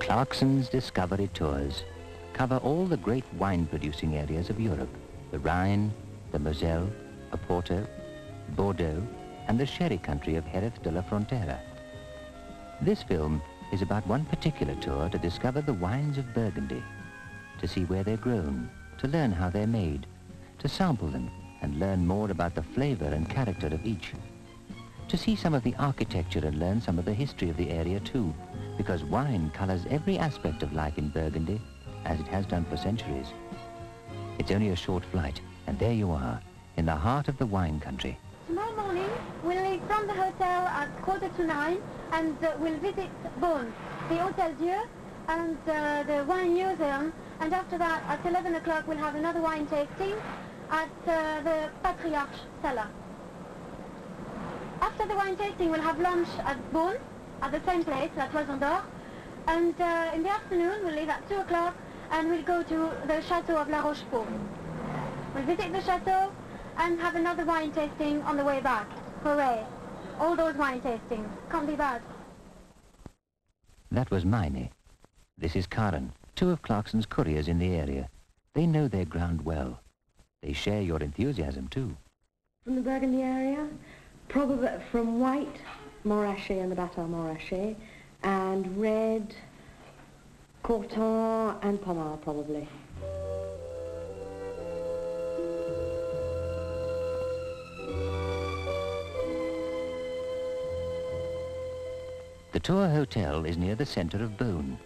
Clarkson's Discovery Tours cover all the great wine-producing areas of Europe, the Rhine, the Moselle, Oporto, Bordeaux, and the sherry country of Jerez de la Frontera. This film is about one particular tour to discover the wines of Burgundy, to see where they're grown, to learn how they're made, to sample them and learn more about the flavor and character of each. To see some of the architecture and learn some of the history of the area too, because wine colors every aspect of life in Burgundy, as it has done for centuries. It's only a short flight, and there you are, in the heart of the wine country. Tomorrow morning, we'll leave from the hotel at quarter to nine, and uh, we'll visit Beaune, the Hotel Dieu, and uh, the wine museum, and after that, at 11 o'clock, we'll have another wine tasting at uh, the Patriarche Cellar. After the wine tasting, we'll have lunch at Beaune, at the same place, at Toison d'Or, and uh, in the afternoon, we'll leave at 2 o'clock, and we'll go to the Chateau of La Rochepot. We'll visit the chateau and have another wine tasting on the way back. Hooray. All those wine tastings. Can't be bad. That was Miney. This is Karen, two of Clarkson's couriers in the area. They know their ground well. They share your enthusiasm too. From the Burgundy area, probably uh, from white, Montrachet and the Bâtard-Montrachet, and red, Corton and Pommard probably. The Tour Hotel is near the centre of Beaune.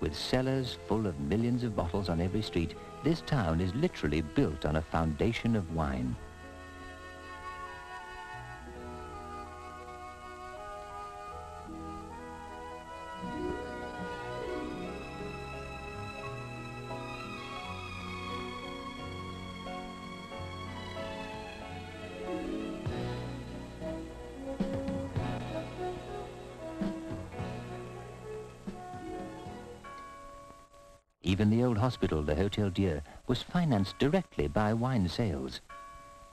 With cellars full of millions of bottles on every street, this town is literally built on a foundation of wine. Even the old hospital, the Hotel Dieu, was financed directly by wine sales.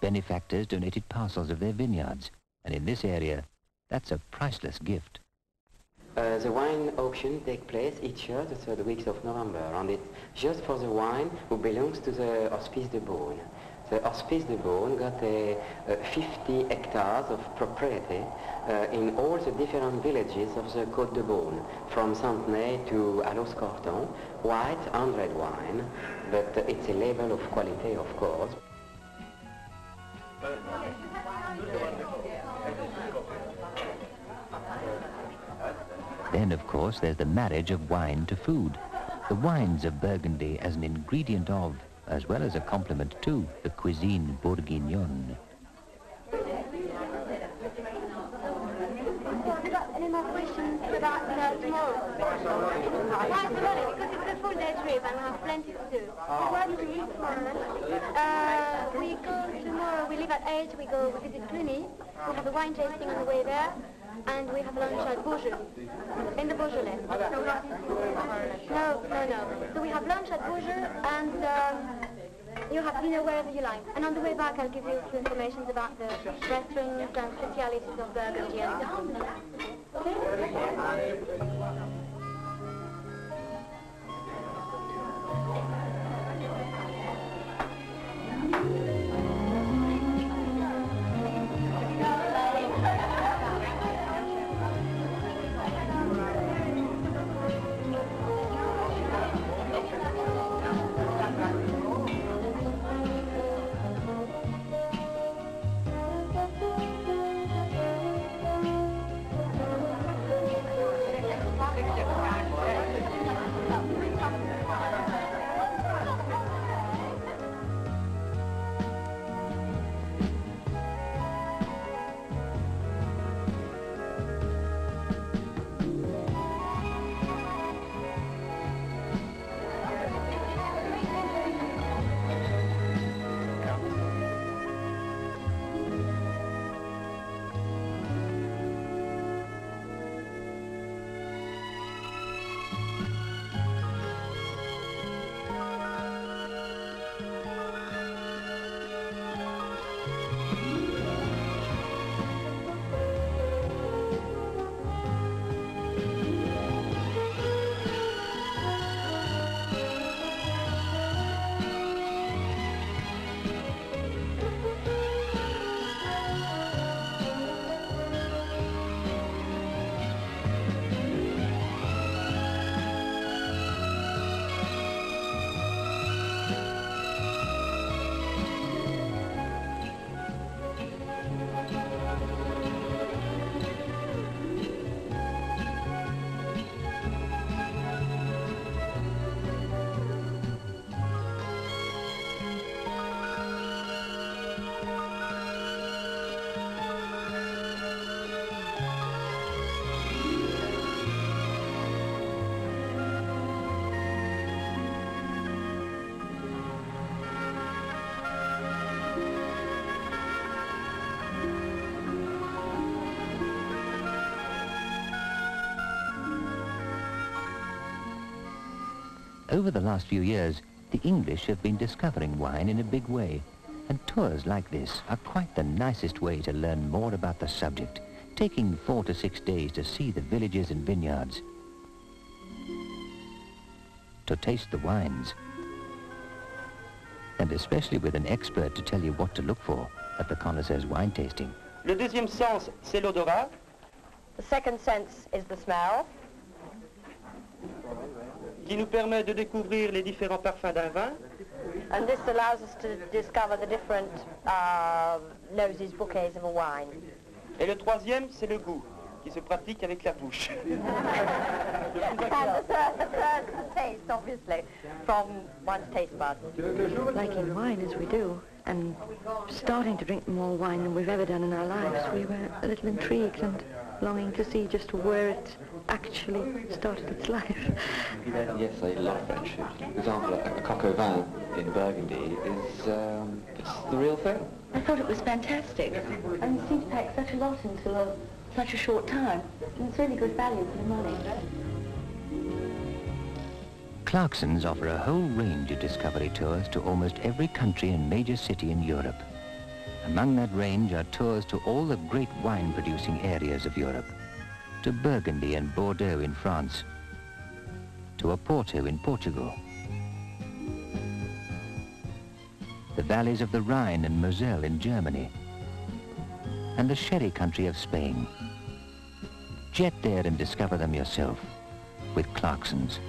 Benefactors donated parcels of their vineyards, and in this area, that's a priceless gift. Uh, the wine auction takes place each year, the third weeks of November, and it's just for the wine who belongs to the Hospice de Beaune. The Hospice de Beaune got a, 50 hectares of property uh, in all the different villages of the Côte de Beaune, from Santenay to Aloxe-Corton, white and red wine, but uh, it's a label of quality, of course. Then, of course, there's the marriage of wine to food. The wines of Burgundy as an ingredient of, as well as a compliment to, the cuisine bourguignonne. We go tomorrow, we leave at 8, we go we visit Cluny, we have a wine tasting on the way there, and we have lunch at Beaujeu, in the Beaujolais. No, no. So we have lunch at Beaujeu and um, you have dinner wherever you like. And on the way back I'll give you a few information about the restaurants and specialities of Burgundy and Okay? Over the last few years, the English have been discovering wine in a big way, and tours like this are quite the nicest way to learn more about the subject, taking four to six days to see the villages and vineyards, to taste the wines, and especially with an expert to tell you what to look for at the connoisseur's wine tasting. Le deuxième sens, c'est l'odorat. The second sense is the smell, qui nous permet de découvrir les différents parfums d'un vin. and this allows us to discover the different uh, noses, bouquets of a wine. Et le troisième, c'est le goût, qui se pratique avec la bouche. and the third, the third is the taste, obviously, from one's taste buds. Liking wine as we do, and starting to drink more wine than we've ever done in our lives, we were a little intrigued and longing to see just where it actually started its life. Yes, I love French food. For example, a, a coq au vin in Burgundy is um, it's the real thing. I thought it was fantastic. And it seemed to pack such a lot into a, such a short time. And it's really good value for the money. Clarkson's offer a whole range of discovery tours to almost every country and major city in Europe. Among that range are tours to all the great wine-producing areas of Europe, to Burgundy and Bordeaux in France, to Oporto in Portugal, the valleys of the Rhine and Moselle in Germany, and the sherry country of Spain. Jet there and discover them yourself with Clarkson's.